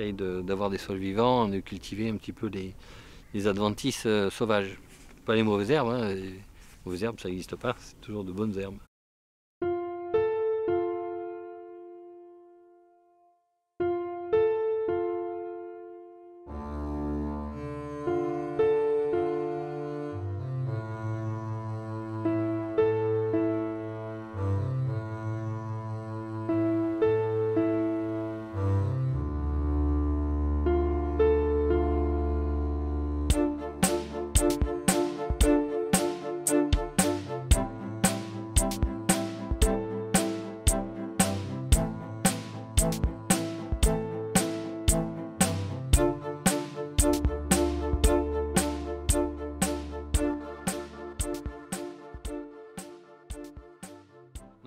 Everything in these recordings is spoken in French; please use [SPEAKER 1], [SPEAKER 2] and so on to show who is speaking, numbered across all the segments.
[SPEAKER 1] d'avoir des sols vivants, de cultiver un petit peu les, les adventices euh, sauvages. Pas les mauvaises herbes, hein, les mauvaises herbes ça n'existe pas, c'est toujours de bonnes herbes.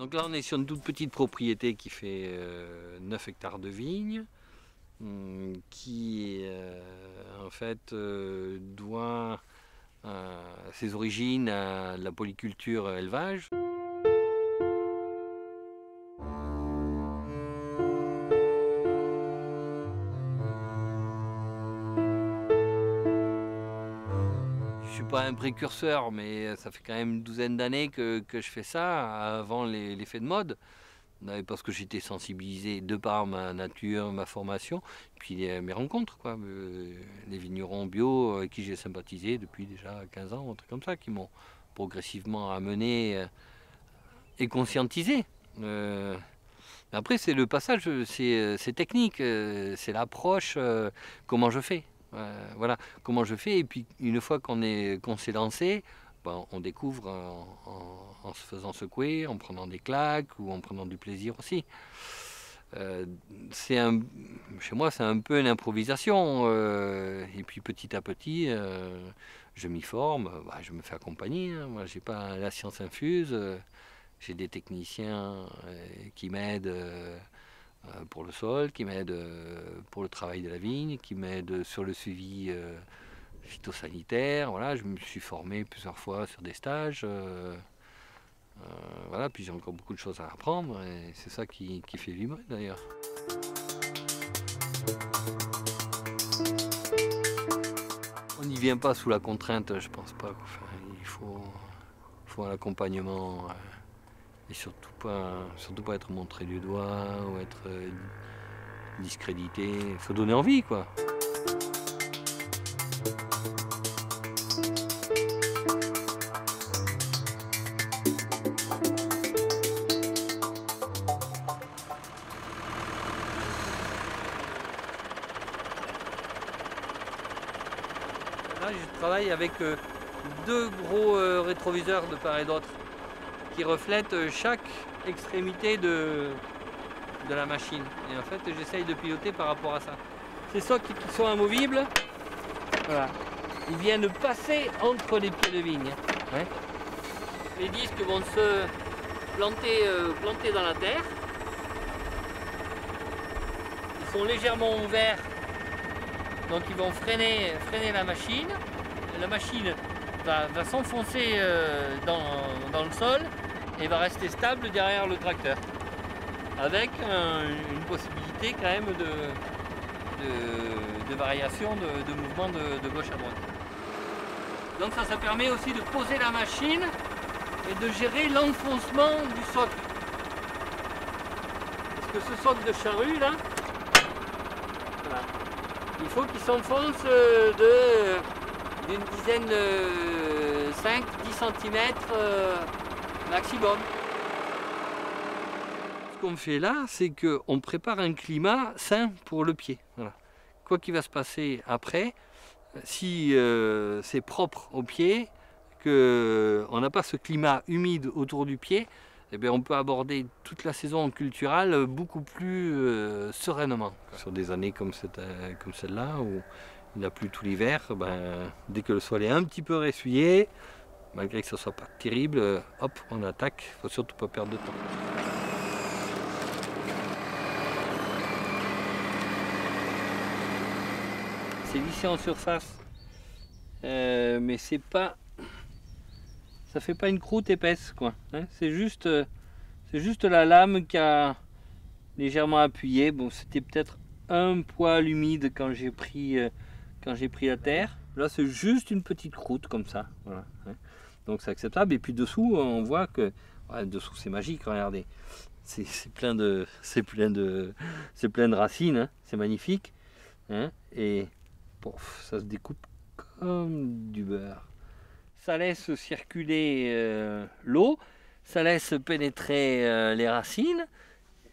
[SPEAKER 1] Donc là, on est sur une toute petite propriété qui fait 9 euh, hectares de vignes, hum, qui euh, en fait euh, doit ses origines à la polyculture élevage. Précurseur, mais ça fait quand même une douzaine d'années que, je fais ça, avant l'effet de mode. Parce que j'étais sensibilisé de par ma nature, ma formation, puis mes rencontres, quoi. Euh, les vignerons bio avec qui j'ai sympathisé depuis déjà 15 ans, un truc comme ça, qui m'ont progressivement amené euh, et conscientisé. Euh, après, c'est le passage, c'est technique, c'est l'approche, comment je fais. Euh, voilà comment je fais? Et puis une fois qu'on est qu'on s'est lancé, ben, on découvre en, se faisant secouer, en prenant des claques ou en prenant du plaisir aussi. Euh, un, chez moi, c'est un peu une improvisation. Euh, et puis petit à petit, je m'y forme. Bah, je me fais accompagner. Hein. Moi, j'ai pas la science infuse. j'ai des techniciens qui m'aident pour le sol, qui m'aide euh, pour le travail de la vigne, qui m'aide sur le suivi euh, phytosanitaire. Voilà, je me suis formé plusieurs fois sur des stages. voilà, puis j'ai encore beaucoup de choses à apprendre et c'est ça qui, fait vibrer d'ailleurs. On n'y vient pas sous la contrainte, je pense pas. il faut, faut un accompagnement et surtout pas, surtout pas être montré du doigt ou être euh, discrédité. Il faut donner envie, quoi. Là, je travaille avec euh, deux gros euh, rétroviseurs de part et d'autre qui reflète chaque extrémité de, de la machine. Et en fait, j'essaye de piloter par rapport à ça. Ces socles qui sont amovibles, voilà, ils viennent passer entre les pieds de vigne. Les disques vont se planter, euh, planter dans la terre. Ils sont légèrement ouverts, donc ils vont freiner, freiner la machine. La machine va, s'enfoncer euh, dans, le sol va rester stable derrière le tracteur. Avec une possibilité quand même de, de, variation de, mouvement de, gauche à droite. Donc ça, ça permet aussi de poser la machine et de gérer l'enfoncement du socle. Parce que ce socle de charrue là, il faut qu'il s'enfonce d'une dizaine de 5-10 cm maximum. Ce qu'on fait là, c'est qu'on prépare un climat sain pour le pied. Quoi qu'il va se passer après, si euh, c'est propre au pied, qu'on n'a pas ce climat humide autour du pied, eh bien, on peut aborder toute la saison culturelle beaucoup plus euh, sereinement. Sur des années comme, euh, comme celle-là, où il n'a plus tout l'hiver, ben, dès que le sol est un petit peu ressuyé, malgré que ce soit pas terrible, euh, hop, on attaque, faut surtout pas perdre de temps. C'est lissé en surface, euh, mais c'est pas, ça fait pas une croûte épaisse quoi. Hein. c'est juste, euh, c'est juste la lame qui a légèrement appuyé. Bon, c'était peut-être un poil humide quand j'ai pris, quand j'ai pris la terre. Là, c'est juste une petite croûte comme ça. Voilà. hein. Donc c'est acceptable. Et puis dessous, on voit que dessous c'est magique. Regardez, c'est plein de, plein de, plein de racines. hein. C'est magnifique. hein. Et ça se découpe comme du beurre. Ça laisse circuler euh, l'eau, ça laisse pénétrer euh, les racines.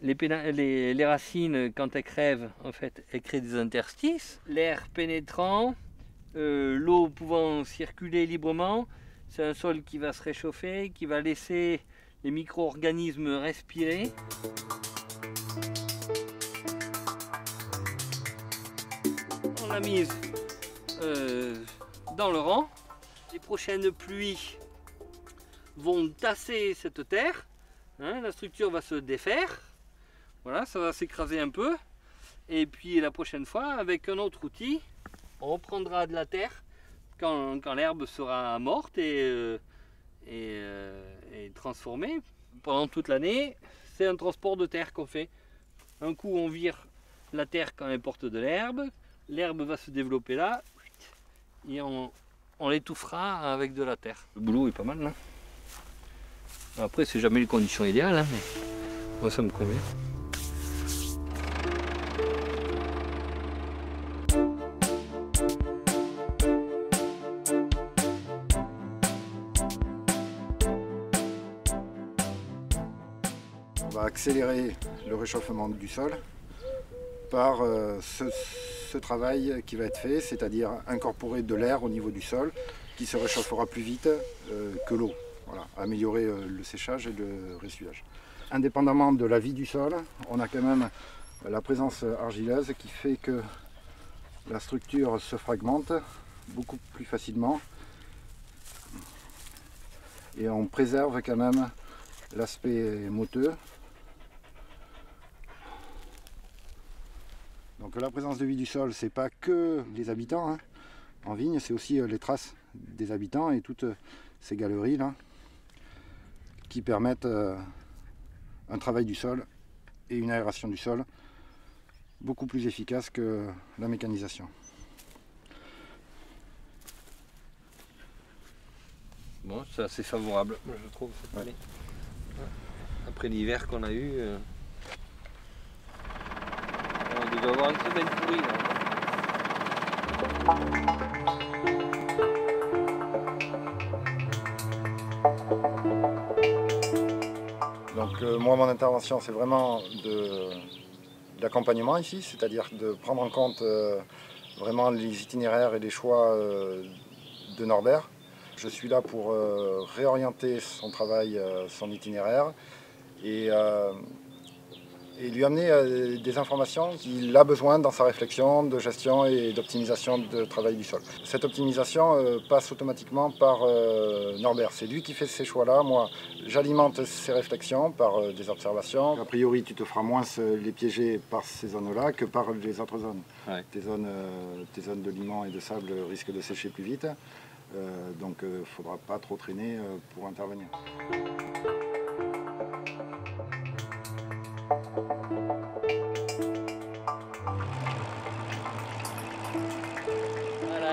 [SPEAKER 1] Les, les- les racines, quand elles crèvent, en fait, elles créent des interstices. L'air pénétrant, euh, l'eau pouvant circuler librement, c'est un sol qui va se réchauffer, qui va laisser les micro-organismes respirer. On l'a mise euh, dans le rang. Les prochaines pluies vont tasser cette terre. hein, la structure va se défaire. Voilà, ça va s'écraser un peu. Et puis la prochaine fois, avec un autre outil, on reprendra de la terre quand, l'herbe sera morte et, euh, euh, et transformée. Pendant toute l'année, c'est un transport de terre qu'on fait. Un coup, on vire la terre quand elle porte de l'herbe. L'herbe va se développer là. Et on, l'étouffera avec de la terre. Le boulot est pas mal là. Après, c'est jamais les conditions idéales, hein, mais moi ça me convient.
[SPEAKER 2] Accélérer le réchauffement du sol par euh, ce, travail qui va être fait, c'est-à-dire incorporer de l'air au niveau du sol qui se réchauffera plus vite euh, que l'eau. Voilà, améliorer euh, le séchage et le ressuyage. Indépendamment de la vie du sol, on a quand même la présence argileuse qui fait que la structure se fragmente beaucoup plus facilement et on préserve quand même l'aspect moteux. Donc la présence de vie du sol, c'est pas que les habitants hein. en vigne, c'est aussi euh, les traces des habitants et toutes euh, ces galeries là qui permettent euh, un travail du sol et une aération du sol beaucoup plus efficace que la mécanisation.
[SPEAKER 1] Bon, c'est assez favorable, je trouve, cette année. Après l'hiver qu'on a eu, euh,
[SPEAKER 2] Donc euh, moi mon intervention c'est vraiment d'accompagnement ici, c'est-à-dire de prendre en compte euh, vraiment les itinéraires et les choix euh, de Norbert. Je suis là pour réorienter son travail, son itinéraire et, et lui amener euh, des informations qu'il a besoin dans sa réflexion de gestion et d'optimisation de travail du sol. Cette optimisation euh, passe automatiquement par euh, Norbert. C'est lui qui fait ces choix-là. Moi, j'alimente ses réflexions par des observations. A priori, tu te feras moins les piéger par ces zones-là que par les autres zones.
[SPEAKER 1] Ouais.
[SPEAKER 2] Tes, zones tes zones de limon et de sable risquent de sécher plus vite. Donc, il ne faudra pas trop traîner pour intervenir.
[SPEAKER 1] La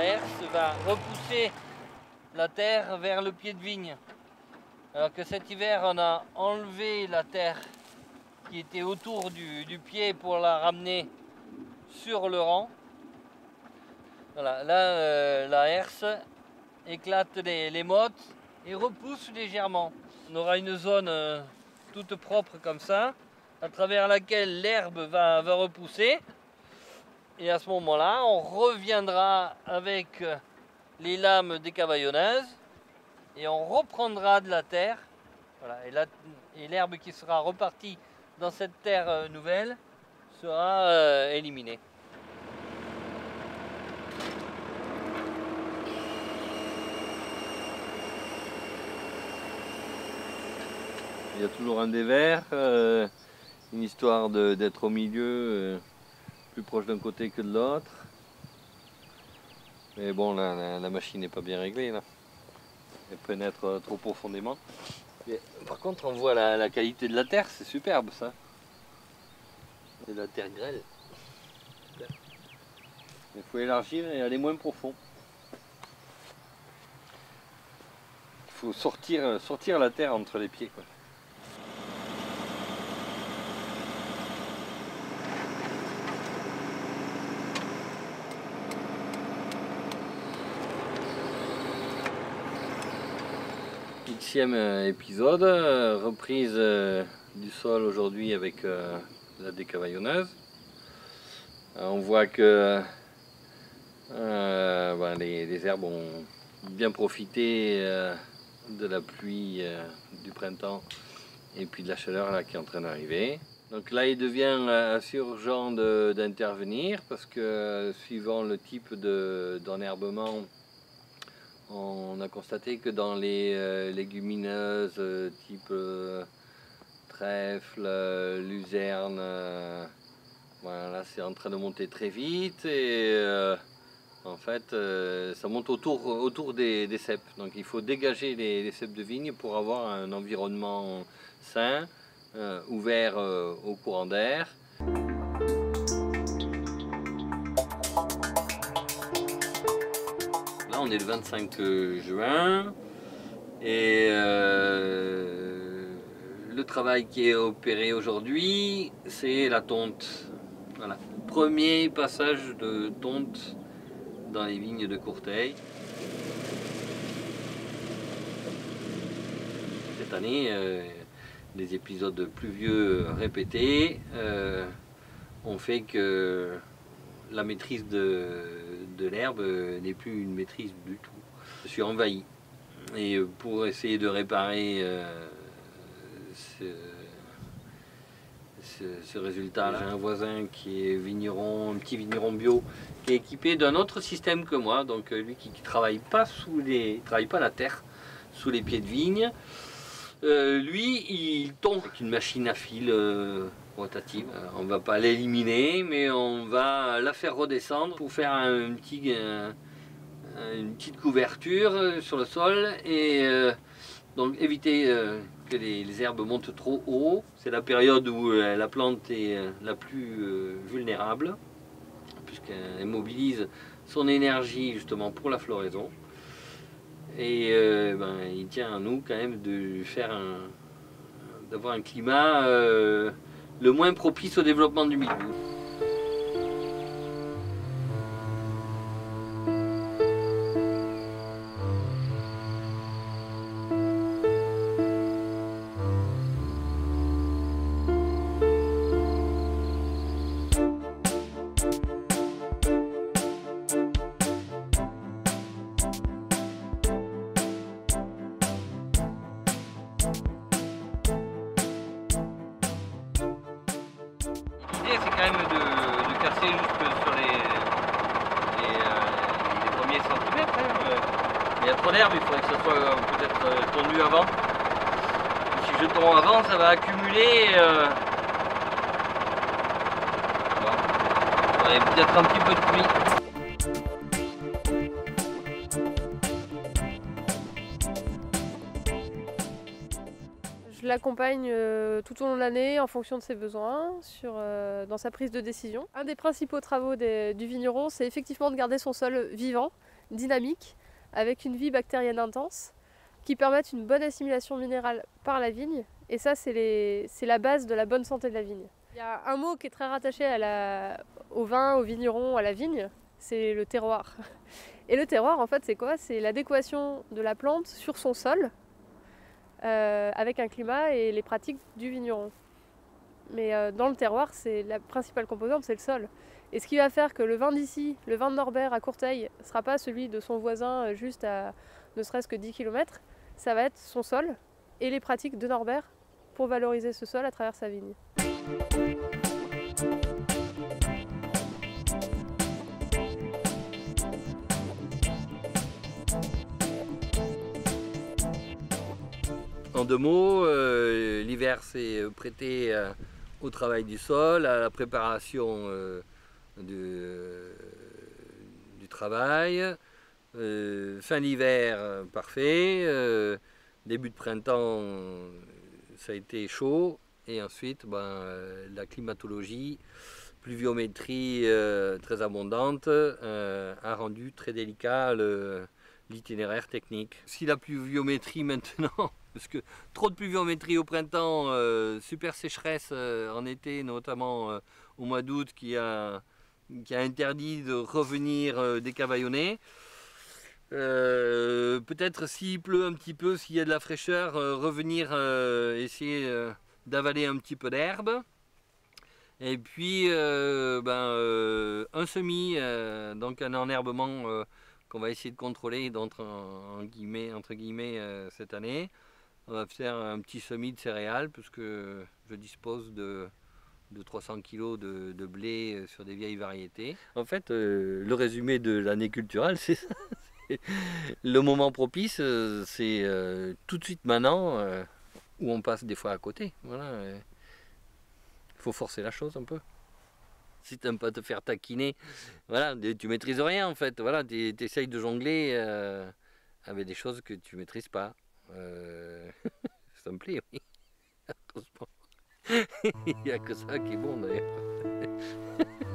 [SPEAKER 1] herse va repousser la terre vers le pied de vigne. Alors que cet hiver, on a enlevé la terre qui était autour du, pied pour la ramener sur le rang. Voilà, là, euh, la herse éclate les, les mottes et repousse légèrement. On aura une zone euh, toute propre comme ça, à travers laquelle l'herbe va, va repousser. Et à ce moment-là, on reviendra avec euh, les lames des cavaillonneuses et on reprendra de la terre. Voilà, et l'herbe qui sera repartie dans cette terre euh, nouvelle sera euh, éliminée. Il y a toujours un dévers, euh, une histoire d'être au milieu, euh, plus proche d'un côté que de l'autre. Mais bon, la, la machine n'est pas bien réglée. Là. Elle pénètre euh, trop profondément. Par contre, on voit la, la qualité de la terre, c'est superbe ça. C'est la terre grêle. Il faut élargir et aller moins profond. Il faut sortir, sortir la terre entre les pieds. Quoi. Euh, épisode, euh, reprise euh, du sol aujourd'hui avec la décavaillonneuse. on voit que ben, les, herbes ont bien profité de la pluie du printemps et puis de la chaleur là, qui est en train d'arriver. Donc là, il devient assez urgent d'intervenir parce que suivant le type d'enherbement, on a constaté que dans les euh, légumineuses euh, type euh, trèfle, luzerne, voilà, c'est en train de monter très vite et en fait ça monte autour, des, des, cèpes. Donc il faut dégager les, les, cèpes de vigne pour avoir un environnement sain, ouvert au courant d'air. Le 25 juin et euh, le travail qui est opéré aujourd'hui, c'est la tonte. Voilà. Premier passage de tonte dans les vignes de Courteil. Cette année, euh, les épisodes pluvieux répétés euh, ont fait que la maîtrise de, l'herbe n'est plus une maîtrise du tout. Je suis envahi. Et pour essayer de réparer euh, ce, résultat-là, j'ai un voisin qui est vigneron, un petit vigneron bio, qui est équipé d'un autre système que moi, donc euh, lui qui ne travaille pas la terre, sous les pieds de vigne. Euh, lui, il tombe avec une machine à fil rotative. Euh, on va pas l'éliminer, mais on va la faire redescendre pour faire euh, une petite couverture euh, sur le sol et donc éviter que les, herbes montent trop haut. C'est la période où la plante est la plus vulnérable puisqu'elle mobilise son énergie justement pour la floraison. Et ben, il tient à nous quand même de faire d'avoir un climat le moins propice au développement du milieu. C'est quand même de, casser juste sur les, euh, premiers centimètres. Hein. Il y a trop d'herbe, il faudrait que ça soit euh, peut-être euh, tondu avant. Si je tombe avant, ça va accumuler. Il y a peut-être un petit peu de pluie.
[SPEAKER 3] L'accompagne euh, tout au long de l'année en fonction de ses besoins euh, dans sa prise de décision. Un des principaux travaux du vigneron, c'est effectivement de garder son sol vivant, dynamique, avec une vie bactérienne intense, qui permette une bonne assimilation minérale par la vigne. Et ça, c'est la base de la bonne santé de la vigne. Il y a un mot qui est très rattaché au vin, au vigneron, à la vigne, c'est le terroir. Et le terroir, en fait, c'est quoi? C'est l'adéquation de la plante sur son sol euh, avec un climat et les pratiques du vigneron. Mais euh, dans le terroir, c'est la principale composante, c'est le sol. Et ce qui va faire que le vin d'ici, le vin de Norbert à Courteil, ne sera pas celui de son voisin euh, juste à ne serait-ce que 10 km, ça va être son sol et les pratiques de Norbert pour valoriser ce sol à travers sa vigne.
[SPEAKER 1] En deux mots, euh, l'hiver s'est prêté euh, au travail du sol, à la préparation euh, du, travail. fin d'hiver, parfait. début de printemps, ça a été chaud. Et ensuite, ben, la climatologie pluviométrie euh, très abondante euh, a rendu très délicat l'itinéraire technique. Si la pluviométrie maintenant, parce que trop de pluviométrie au printemps, euh, super sécheresse en été, notamment au mois d'août, qui a, qui a interdit de revenir décavaillonner. Peut-être s'il pleut un petit peu, s'il y a de la fraîcheur, revenir essayer d'avaler un petit peu d'herbe. Et puis euh, ben, euh, un semis, euh, donc un enherbement qu'on va essayer de contrôler entre guillemets cette année. On va faire un petit semis de céréales puisque je dispose de, de 300 kg de, blé sur des vieilles variétés. En fait, le résumé de l'année culturelle, c'est ça. Le moment propice, c'est tout de suite maintenant où on passe des fois à côté. Voilà faut forcer la chose un peu. Si tu n'aimes pas te faire taquiner, voilà, tu maîtrises rien en fait. Voilà, tu essayes de jongler euh, avec des choses que tu maîtrises pas. Euh... ça me plaît, oui. Il n'y a que ça qui est bon d'ailleurs.